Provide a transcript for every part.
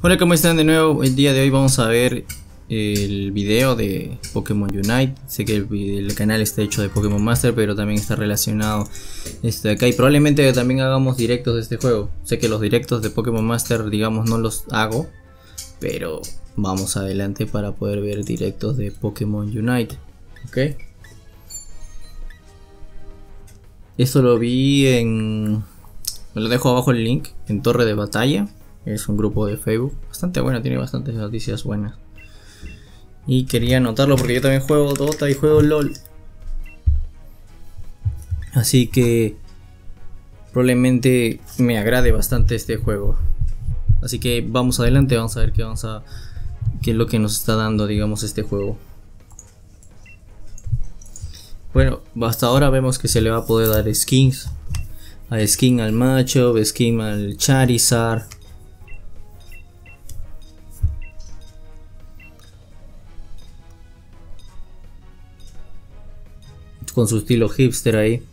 Hola, ¿cómo están de nuevo? El día de hoy vamos a ver el video de Pokémon Unite. Sé que el, canal está hecho de Pokémon Master, pero también está relacionado este acá. Y probablemente también hagamos directos de este juego. Sé que los directos de Pokémon Master, digamos, no los hago. Pero vamos adelante para poder ver directos de Pokémon Unite. ¿Ok? Esto lo vi en... Me lo dejo abajo el link. En Torre de Batalla es un grupo de Facebook bastante bueno, tiene bastantes noticias buenas. Y quería anotarlo porque yo también juego Dota y juego LOL. Así que probablemente me agrade bastante este juego. Así que vamos adelante, vamos a ver qué vamos a qué es lo que nos está dando, digamos, este juego. Bueno, hasta ahora vemos que se le va a poder dar skins. A skin al macho, skin al Charizard, con su estilo hipster ahí.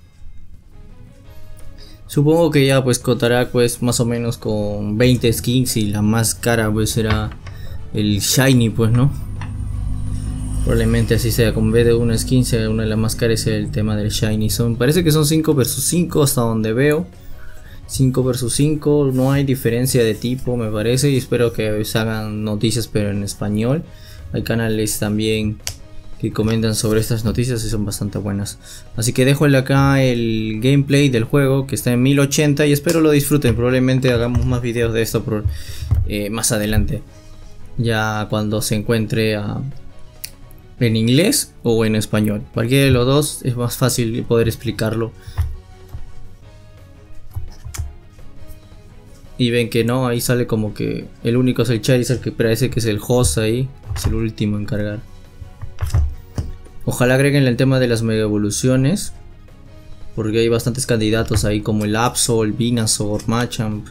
Supongo que ya pues contará pues más o menos con 20 skins y la más cara pues será el shiny pues no. Probablemente así sea, con vez de una skin sea una de las más caras el tema del shiny. Son, parece que son 5 versus 5 hasta donde veo. 5 versus 5, no hay diferencia de tipo me parece y espero que hagan noticias pero en español. Hay canales también que comentan sobre estas noticias y son bastante buenas. Así que dejo acá el gameplay del juego que está en 1080 y espero lo disfruten. Probablemente hagamos más videos de esto por, eh, más adelante. Ya cuando se encuentre en inglés o en español. Cualquiera de los dos es más fácil poder explicarlo. Y ven que no, ahí sale como que el único es el Charizard que parece que es el host ahí. Es el último en cargar. Ojalá agreguen el tema de las mega evoluciones. Porque hay bastantes candidatos ahí como el Absol, Venusaur, Machamp.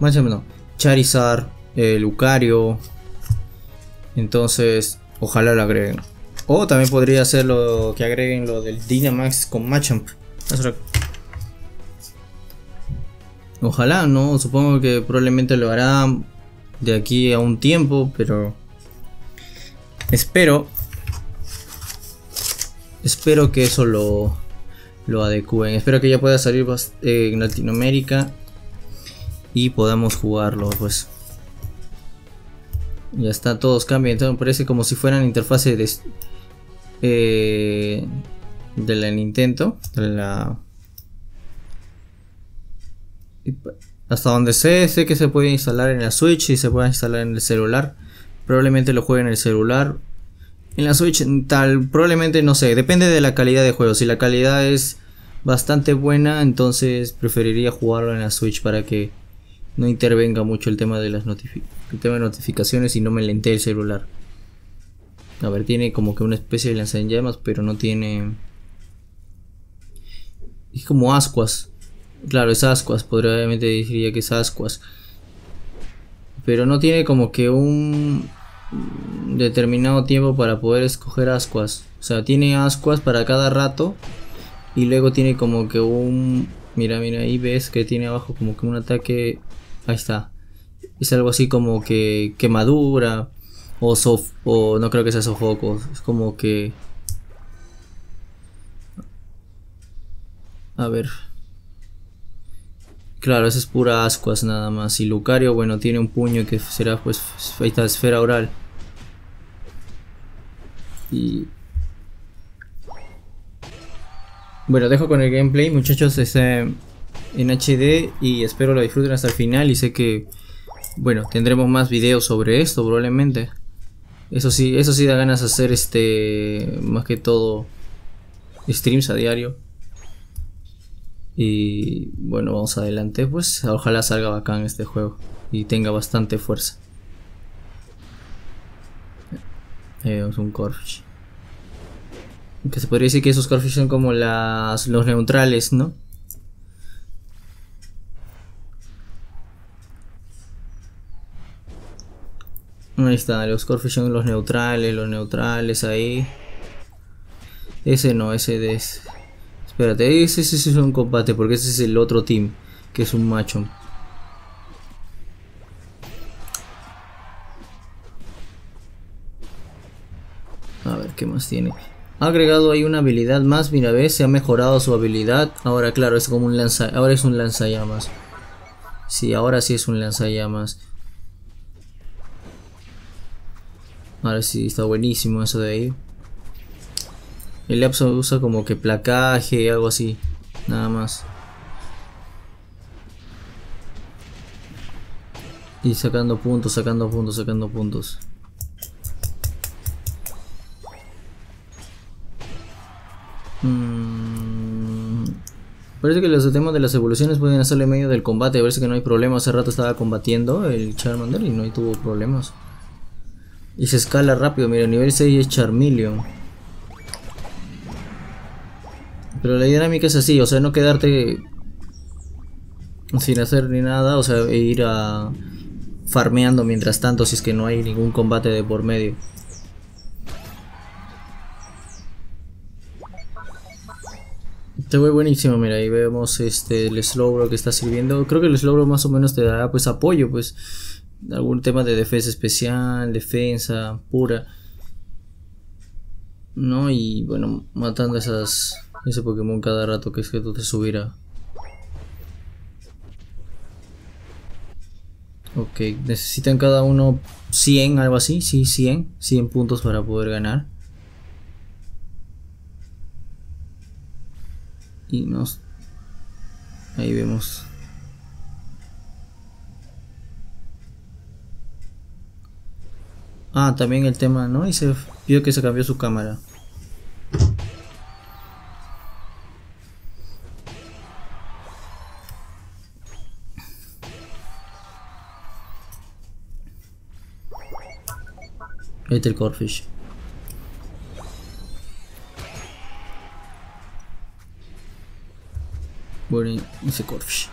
Machamp no. Charizard, el Lucario. Entonces, ojalá lo agreguen. O también podría ser lo que agreguen lo del Dynamax con Machamp. Ojalá, ¿no? Supongo que probablemente lo hará de aquí a un tiempo, pero espero Espero que eso lo, lo adecúen. Espero que ya pueda salir eh, en Latinoamérica y podamos jugarlo, pues. Ya está, todos cambian. Entonces me parece como si fueran interfase de, eh, de la Nintendo. De la, hasta donde sé, sé que se puede instalar en la Switch y se puede instalar en el celular. Probablemente lo juegue en el celular en la Switch tal, probablemente no sé, depende de la calidad de juego. Si la calidad es bastante buena, entonces preferiría jugarlo en la Switch para que no intervenga mucho el tema de las el tema de notificaciones y no me lente el celular. A ver, tiene como que una especie de llamas pero no tiene es como ascuas. Claro, es ascuas, probablemente diría que es ascuas. Pero no tiene como que un determinado tiempo para poder escoger ascuas. O sea, tiene ascuas para cada rato. Y luego tiene como que un... Mira, mira, ahí ves que tiene abajo como que un ataque... Ahí está. Es algo así como que quemadura. O, sof o no creo que sea sofoco. Es como que... A ver. Claro, esa es pura ascuas nada más. Y Lucario, bueno, tiene un puño que será pues... Ahí esfera oral. Y... Bueno, dejo con el gameplay, muchachos, es en HD y espero lo disfruten hasta el final y sé que, bueno, tendremos más videos sobre esto probablemente. Eso sí, eso sí da ganas de hacer este, más que todo, streams a diario. Y bueno, vamos adelante, pues ojalá salga bacán este juego y tenga bastante fuerza. Eh, es un Corfish. Que se podría decir que esos Corfish son como las, los neutrales, ¿no? Ahí está, los Corfish son los neutrales, los neutrales ahí. Ese no, ese de ese. Espérate, ese, ese es un combate porque ese es el otro team, que es un macho. ¿Qué más tiene? Ha agregado ahí una habilidad más, mira, ves, se ha mejorado su habilidad. Ahora, claro, es como un lanza, ahora es un lanzallamas. Sí, ahora sí es un lanzallamas. Ahora sí está buenísimo eso de ahí. El lapso usa como que placaje, algo así. Nada más. Y sacando puntos, sacando puntos, sacando puntos. Parece que los temas de las evoluciones pueden hacerle medio del combate. Si que no hay problema. Hace rato estaba combatiendo el Charmander y no tuvo problemas. Y se escala rápido. Mira, nivel 6 es Charmeleon. Pero la dinámica es así, o sea, no quedarte sin hacer ni nada, o sea, e ir a farmeando mientras tanto si es que no hay ningún combate de por medio. Este fue buenísimo, mira, ahí vemos este el Slowbro que está sirviendo. Creo que el Slowbro más o menos te dará pues apoyo, pues algún tema de defensa especial, defensa pura. ¿No? Y bueno, matando esas ese Pokémon cada rato que es que tú te subirá. Ok, necesitan cada uno 100, algo así, sí, 100, 100 puntos para poder ganar. Y nos... Ahí vemos. Ah, también el tema, ¿no? Y se vio que se cambió su cámara. Ahí está el Corfish. Bueno, ese Corfish.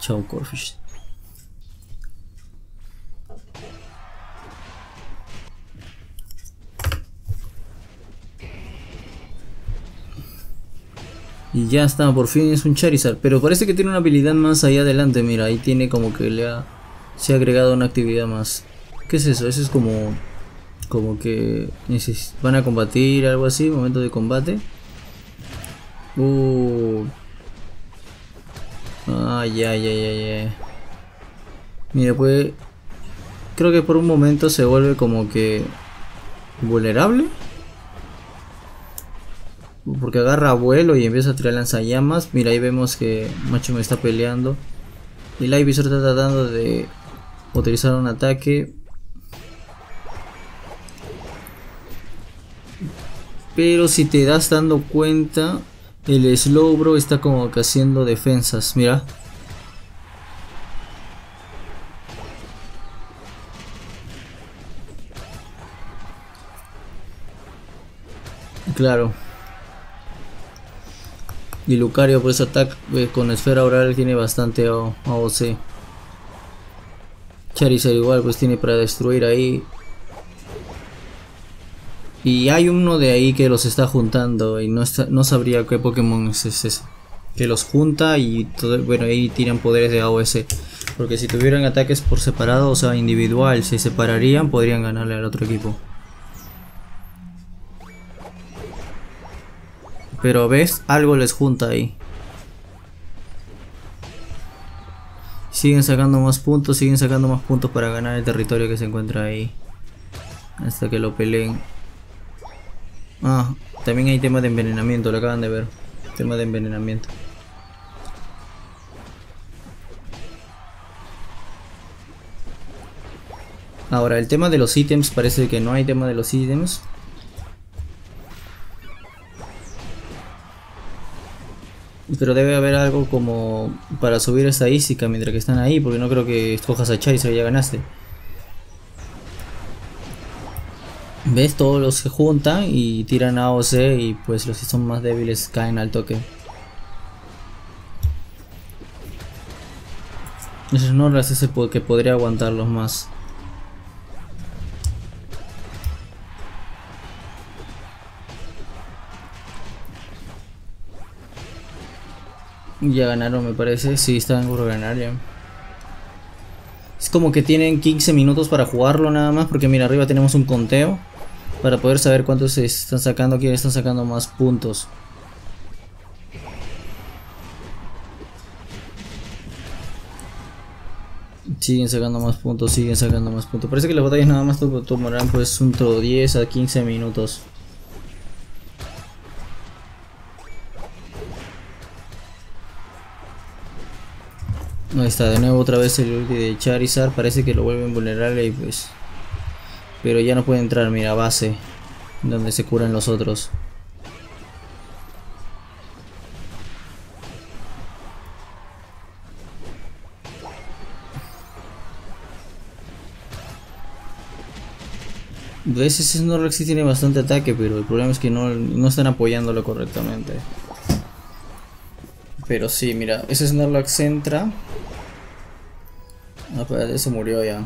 Chao Corfish. Y ya está, por fin es un Charizard. Pero parece que tiene una habilidad más ahí adelante. Mira, ahí tiene como que le ha... Se ha agregado una actividad más. ¿Qué es eso? Eso es como... Como que... Van a combatir, algo así, momento de combate. Uh. Ay, ay, ay, ay, ay. Mira, pues... Creo que por un momento se vuelve como que... Vulnerable. Porque agarra vuelo y empieza a tirar lanzallamas. Mira, ahí vemos que Macho me está peleando. Y Ivysaur está tratando de utilizar un ataque. Pero si te das dando cuenta, el Slowbro está como que haciendo defensas, mira. Claro. Y Lucario pues ataque eh, con esfera oral tiene bastante AOC. Charizard igual pues tiene para destruir ahí. Y hay uno de ahí que los está juntando y no, no sabría qué Pokémon es ese. Que los junta y bueno, ahí tiran poderes de AOS. Porque si tuvieran ataques por separado, o sea, individual, se separarían, podrían ganarle al otro equipo. Pero ves, algo les junta ahí. Siguen sacando más puntos, siguen sacando más puntos para ganar el territorio que se encuentra ahí. Hasta que lo peleen. Ah, también hay tema de envenenamiento, lo acaban de ver. Tema de envenenamiento. Ahora, el tema de los ítems, parece que no hay tema de los ítems. Pero debe haber algo como para subir esa Isica mientras que están ahí, porque no creo que escojas a Charizard y ya ganaste. ¿Ves? Todos los se juntan y tiran AOC y pues los que son más débiles caen al toque. Esos no las ese que podría aguantarlos más. Ya ganaron me parece, sí están por ganar ya. Es como que tienen 15 minutos para jugarlo nada más porque mira arriba tenemos un conteo. Para poder saber cuántos se están sacando, quiénes están sacando más puntos. Siguen sacando más puntos, siguen sacando más puntos. Parece que las batallas nada más tomarán pues un 10 a 15 minutos. Ahí está, de nuevo otra vez el ulti de Charizard. Parece que lo vuelven vulnerable y pues... Pero ya no puede entrar, mira, base. Donde se curan los otros. Ese Snorlax sí tiene bastante ataque, pero el problema es que no, no están apoyándolo correctamente. Pero sí, mira, ese Snorlax entra. No, pero ese murió ya.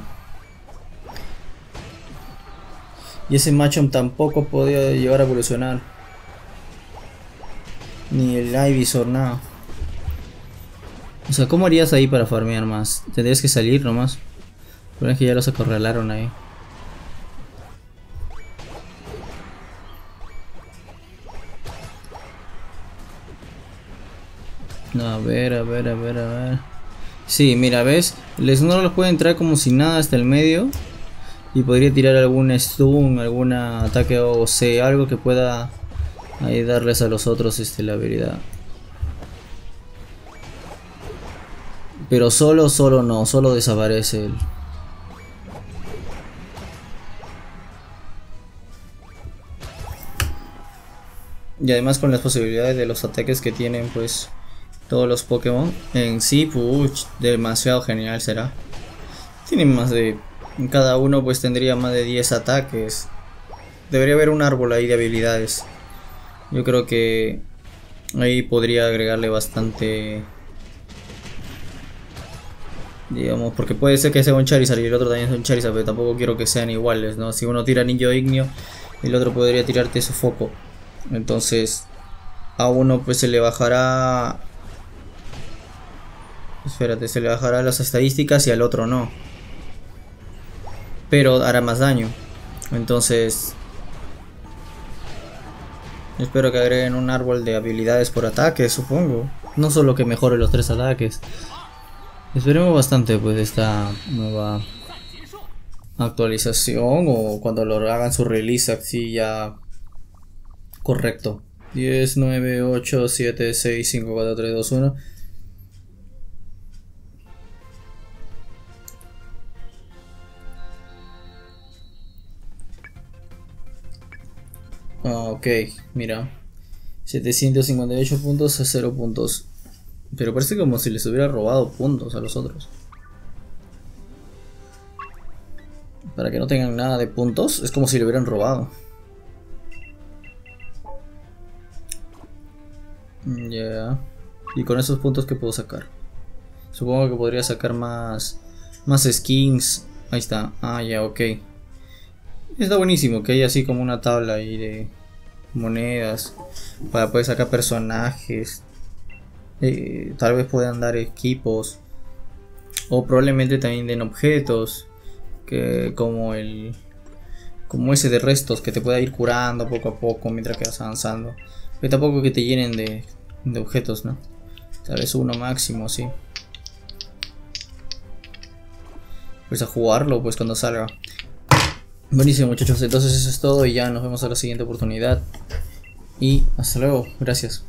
Y ese Machom tampoco podía llegar a evolucionar. Ni el Ivysaur, nada. O sea, ¿cómo harías ahí para farmear más? Tendrías que salir nomás. Pero es que ya los acorralaron ahí. A ver, a ver, a ver, a ver. Sí, mira, ¿ves? El Snorlax puede entrar como si nada hasta el medio. Y podría tirar algún stun, algún ataque o sea, algo que pueda ahí darles a los otros este, la habilidad. Pero solo, solo no, solo desaparece él. Y además con las posibilidades de los ataques que tienen, pues todos los Pokémon. En sí, puch, demasiado genial será. Tienen más de... Cada uno pues tendría más de 10 ataques. Debería haber un árbol ahí de habilidades. Yo creo que ahí podría agregarle bastante... Digamos, porque puede ser que sea un Charizard y el otro también sea un Charizard, pero tampoco quiero que sean iguales, ¿no? Si uno tira Ninja Ignio, el otro podría tirarte su foco. Entonces, a uno pues se le bajará Espérate, se le bajará las estadísticas y al otro no. Pero hará más daño. Entonces... Espero que agreguen un árbol de habilidades por ataque, supongo. No solo que mejore los tres ataques. Esperemos bastante pues esta nueva actualización o cuando lo hagan su release así ya correcto. 10, 9, 8, 7, 6, 5, 4, 3, 2, 1. Ok, mira. 758 puntos a 0 puntos. Pero parece como si les hubiera robado puntos a los otros. Para que no tengan nada de puntos, es como si le hubieran robado. Mm, ya. Y con esos puntos que puedo sacar. Supongo que podría sacar más más skins. Ahí está. Ah, ya, ok. Está buenísimo que hay así como una tabla ahí de monedas para poder sacar personajes. Eh, tal vez puedan dar equipos o probablemente también den objetos que como el como ese de restos que te pueda ir curando poco a poco mientras que vas avanzando pero tampoco que te llenen de, de objetos no tal vez uno máximo sí pues a jugarlo pues cuando salga Buenísimo muchachos, entonces eso es todo y ya nos vemos a la siguiente oportunidad. Y hasta luego, gracias.